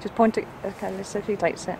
Just point it. Okay, let's see if he likes it.